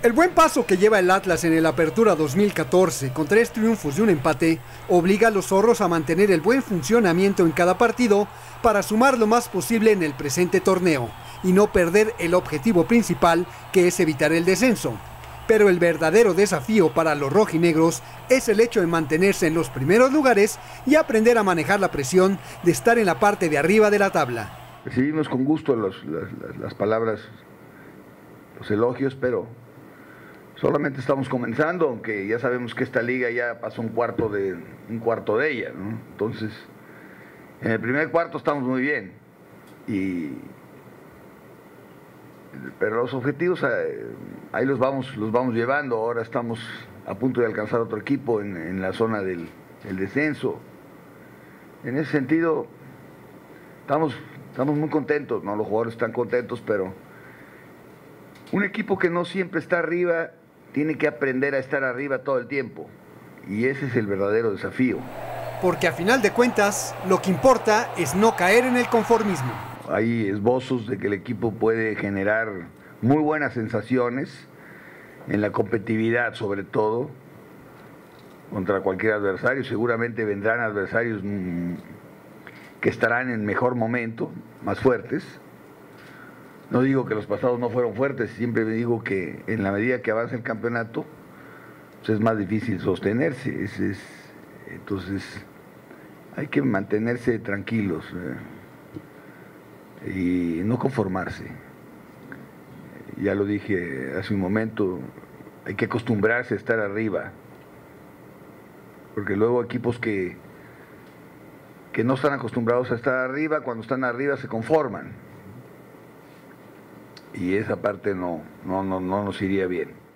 El buen paso que lleva el Atlas en el Apertura 2014, con tres triunfos y un empate, obliga a los zorros a mantener el buen funcionamiento en cada partido para sumar lo más posible en el presente torneo y no perder el objetivo principal que es evitar el descenso. Pero el verdadero desafío para los rojinegros es el hecho de mantenerse en los primeros lugares y aprender a manejar la presión de estar en la parte de arriba de la tabla. Recibimos con gusto las, palabras, los elogios, pero solamente estamos comenzando, aunque ya sabemos que esta liga ya pasó un cuarto de, un cuarto de ella, ¿no? Entonces, en el primer cuarto estamos muy bien. Y, pero los objetivos eh, ahí los vamos, los vamos llevando. Ahora estamos a punto de alcanzar otro equipo en, la zona del, del, descenso. En ese sentido, estamos, estamos muy contentos, ¿no? Los jugadores están contentos, pero un equipo que no siempre está arriba tiene que aprender a estar arriba todo el tiempo. Y ese es el verdadero desafío. Porque a final de cuentas, lo que importa es no caer en el conformismo. Hay esbozos de que el equipo puede generar muy buenas sensaciones en la competitividad sobre todo contra cualquier adversario. Seguramente vendrán adversarios mm, que estarán en mejor momento, más fuertes, no digo que los pasados no fueron fuertes, siempre digo que en la medida que avanza el campeonato, pues es más difícil sostenerse. entonces, hay que mantenerse tranquilos eh, y no conformarse. Ya lo dije hace un momento, hay que acostumbrarse a estar arriba, porque luego equipos que, que no están acostumbrados a estar arriba, cuando están arriba se conforman y esa parte no, no, no, no nos iría bien.